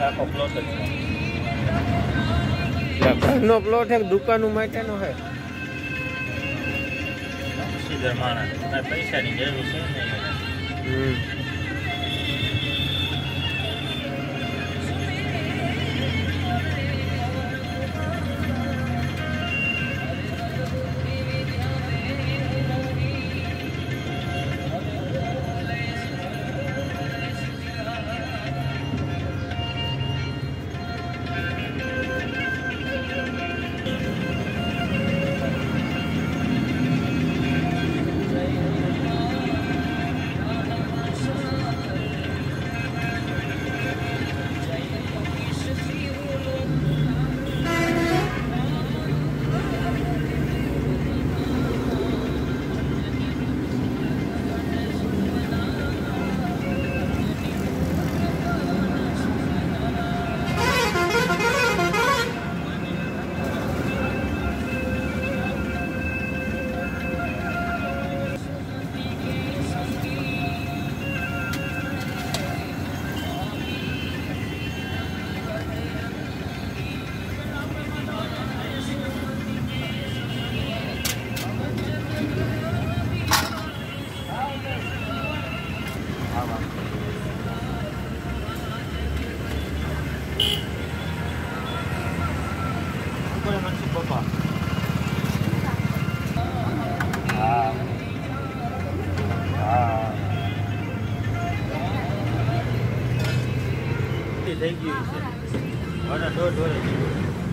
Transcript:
આખો પ્લોટ જ છે ઘરનો પ્લોટ છે કે દુકાનો માટેનો છે. સીધર માણસ. પૈસાની જરૂર છે નહીં Thank you. One or two, two or three.